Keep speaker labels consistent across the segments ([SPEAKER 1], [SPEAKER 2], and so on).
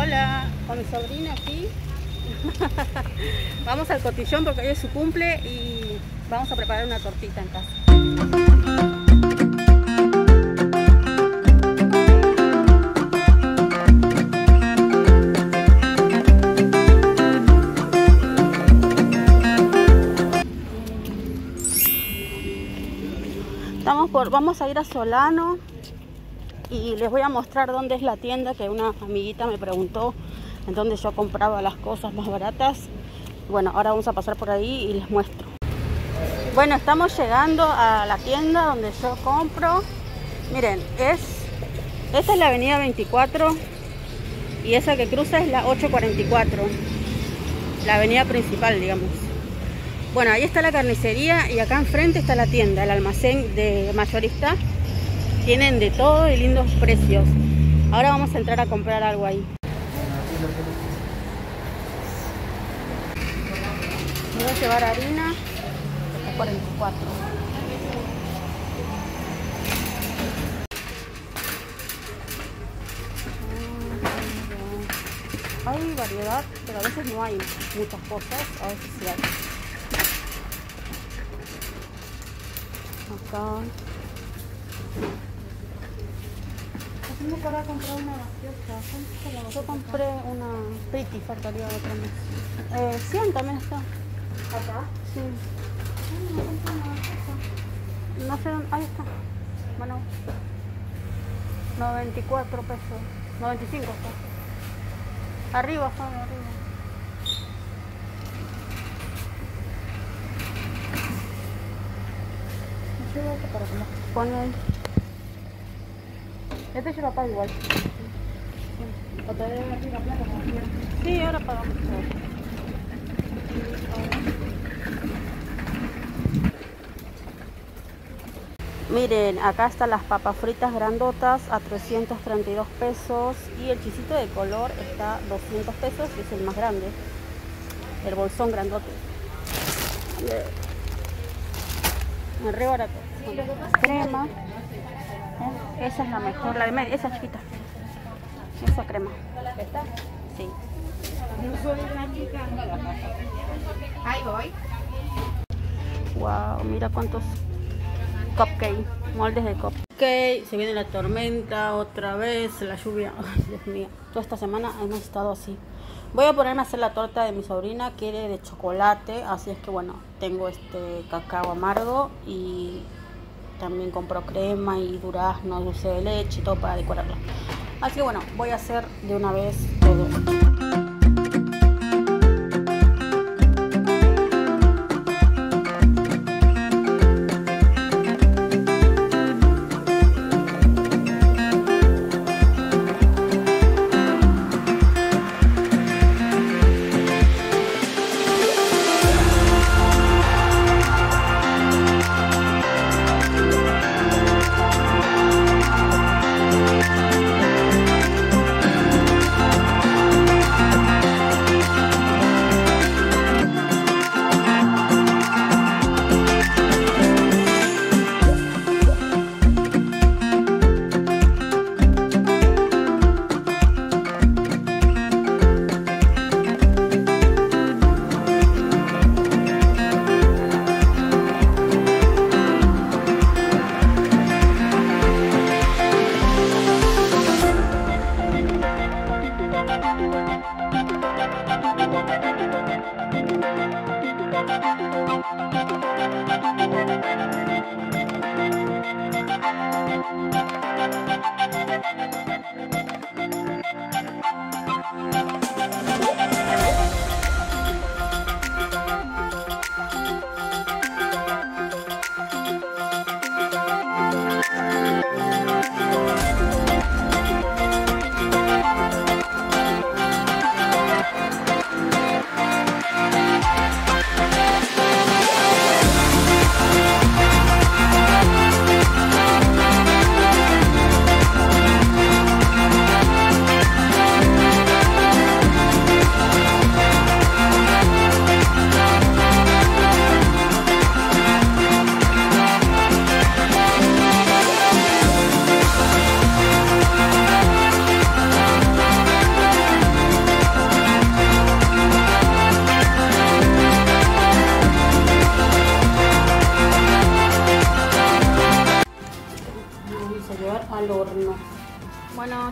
[SPEAKER 1] Hola, con mi sobrina aquí. vamos al cotillón porque hoy es su cumple y vamos a preparar una tortita en casa. Estamos por, vamos a ir a Solano y les voy a mostrar dónde es la tienda que una amiguita me preguntó en dónde yo compraba las cosas más baratas. Bueno, ahora vamos a pasar por ahí y les muestro. Bueno, estamos llegando a la tienda donde yo compro. Miren, es esta es la avenida 24 y esa que cruza es la 844. La avenida principal, digamos. Bueno, ahí está la carnicería y acá enfrente está la tienda, el almacén de mayorista tienen de todo y lindos precios. Ahora vamos a entrar a comprar algo ahí. Voy a llevar harina a 44. Hay variedad, pero a veces no hay muchas cosas, a veces sí hay. Acá tengo para comprar una gaseosa. Yo compré una Pretty, faltaría otra más. Eh, 100 también está.
[SPEAKER 2] ¿Acá?
[SPEAKER 1] Sí. No sé dónde. Ahí está. Bueno. 94 pesos. 95 está. Arriba, Fabi, arriba. No sé para comer. Pone ahí. Este se lo paga igual.
[SPEAKER 2] ¿O te deben aquí la plata? como quieras?
[SPEAKER 1] Sí, ahora pagamos. Miren, acá están las papas fritas grandotas a 332 pesos y el chisito de color está a 200 pesos y es el más grande. El bolsón grandote. Me re barato. Crema. Esa es la mejor, la de media, esa chiquita. Esa crema.
[SPEAKER 2] ¿Esta?
[SPEAKER 1] Sí.
[SPEAKER 2] Yo soy una chica. Ahí voy.
[SPEAKER 1] Wow, mira cuántos cupcakes, moldes de cupcake. Se viene la tormenta otra vez, la lluvia. Ay, Dios mío, toda esta semana hemos estado así. Voy a ponerme a hacer la torta de mi sobrina, quiere de chocolate, así es que bueno, tengo este cacao amargo y también compro crema y durazno, dulce de leche y todo para decorarla. Así que bueno, voy a hacer de una vez todo.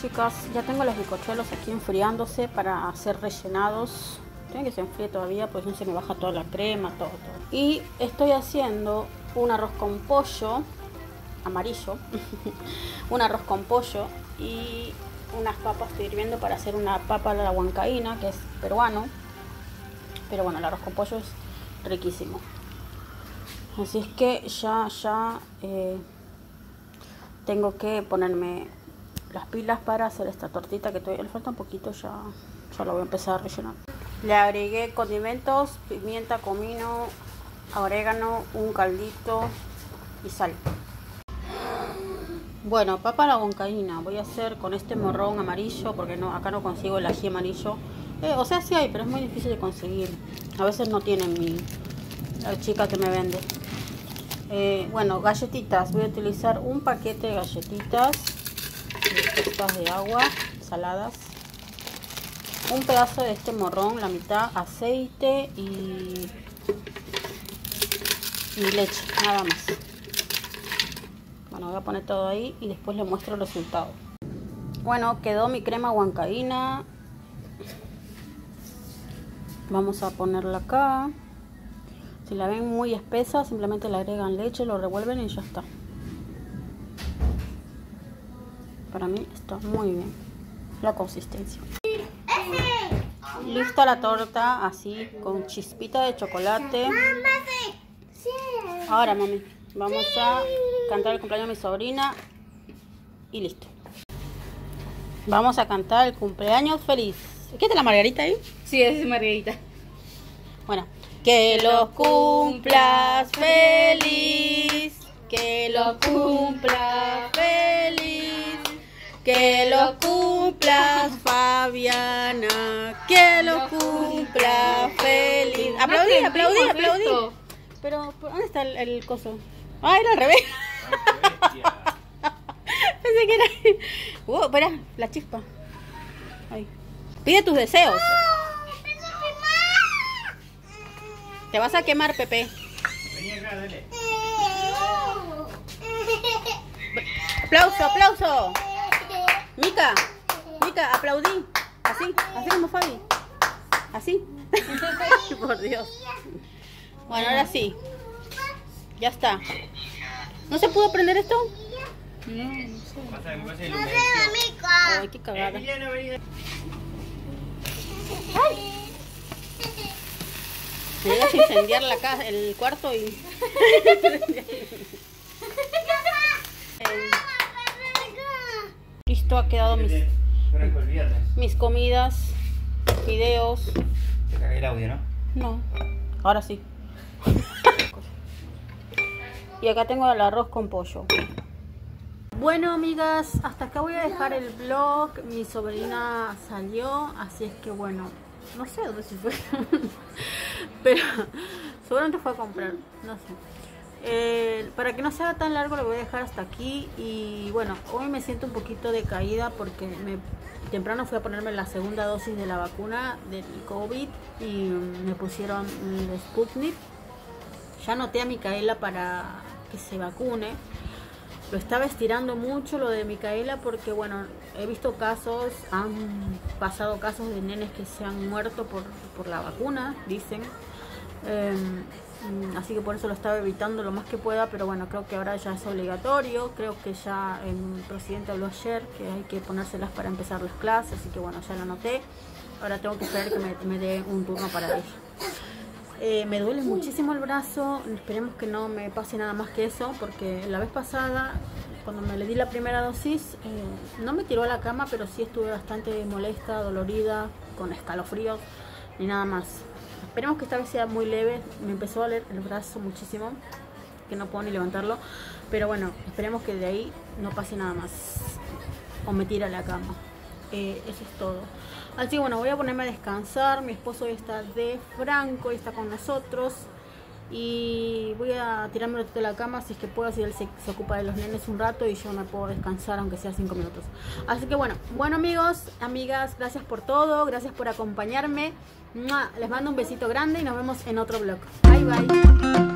[SPEAKER 1] Chicas, ya tengo los bicochuelos aquí enfriándose para ser rellenados. Tiene que se enfríe todavía, pues no se me baja toda la crema, todo, todo. Y estoy haciendo un arroz con pollo, amarillo, un arroz con pollo y unas papas estoy hirviendo para hacer una papa a la huancaína, que es peruano. Pero bueno, el arroz con pollo es riquísimo. Así es que ya, ya eh, tengo que ponerme las pilas para hacer esta tortita que todavía le falta un poquito, ya, ya lo voy a empezar a rellenar. Le agregué condimentos, pimienta, comino, orégano, un caldito y sal. Bueno, papa la huancaína voy a hacer con este morrón amarillo porque no acá no consigo el ají amarillo. Eh, o sea, sí hay, pero es muy difícil de conseguir. A veces no tienen mi la chica que me vende. Eh, bueno, galletitas. Voy a utilizar un paquete de galletitas. de agua saladas. Un pedazo de este morrón, la mitad aceite y, y leche, nada más. Bueno, voy a poner todo ahí y después le muestro el resultado. Bueno, quedó mi crema huancaína. Vamos a ponerla acá. Si la ven muy espesa, simplemente le agregan leche, lo revuelven y ya está. Para mí está muy bien la consistencia. Lista la torta así con chispita de chocolate. Ahora, mami, vamos a cantar el cumpleaños de mi sobrina y listo. Vamos a cantar el cumpleaños feliz. ¿Qué es la margarita ahí?
[SPEAKER 2] Sí, es margarita.
[SPEAKER 1] Bueno, que lo cumplas feliz, que lo cumplas feliz, que lo cumplas Fabiana, que lo cumplas feliz. Aplaudí, aplaudí, aplaudí. Pero, ¿dónde está el, coso? Ah, era al revés. Pensé que era. Uh, espera, la chispa. Ay. Pide tus deseos. Te vas a quemar, Pepe. Vení acá, dale. Aplauso, aplauso. Mica, Mica, aplaudí. Así, así como Fabi. Así. Por Dios. Bueno, ahora sí. Ya está. ¿No se pudo prender esto? No, no sé. Ay, qué cagada. Ay. Me a incendiar la casa, el cuarto y... Listo, ha quedado mis, mis comidas, videos.
[SPEAKER 3] Te cagué el audio, ¿no?
[SPEAKER 1] No, ahora sí. y acá tengo el arroz con pollo. Bueno amigas, hasta acá voy a dejar el vlog. Mi sobrina salió, así es que bueno, no sé dónde se fue. Pero seguramente fue a comprar, no sé. Eh, para que no sea tan largo lo voy a dejar hasta aquí y bueno, hoy me siento un poquito decaída porque me, temprano fui a ponerme la segunda dosis de la vacuna del COVID y me pusieron el Sputnik. Ya noté a Micaela para que se vacune lo estaba estirando mucho lo de Micaela porque bueno, he visto casos, han pasado casos de nenes que se han muerto por, por la vacuna, dicen. Em, así que por eso lo estaba evitando lo más que pueda, pero bueno, creo que ahora ya es obligatorio. Creo que ya el presidente habló ayer que hay que ponérselas para empezar las clases, así que bueno, ya lo anoté. Ahora tengo que esperar que me, me dé un turno para ella. Eh, me duele muchísimo el brazo, esperemos que no me pase nada más que eso, porque la vez pasada, cuando me le di la primera dosis, eh, no me tiró a la cama, pero sí estuve bastante molesta, dolorida, con escalofríos y nada más. Esperemos que esta vez sea muy leve, me empezó a doler el brazo muchísimo, que no puedo ni levantarlo, pero bueno, esperemos que de ahí no pase nada más, o me tire a la cama. Eh, eso es todo. Así que bueno, voy a ponerme a descansar. Mi esposo está de Franco y está con nosotros. Y voy a tirarme de la cama si es que puedo, así él se, se, ocupa de los nenes un rato y yo me puedo descansar aunque sea 5 minutos. Así que bueno, bueno amigos, amigas, gracias por todo, gracias por acompañarme. Les mando un besito grande y nos vemos en otro vlog. Bye bye.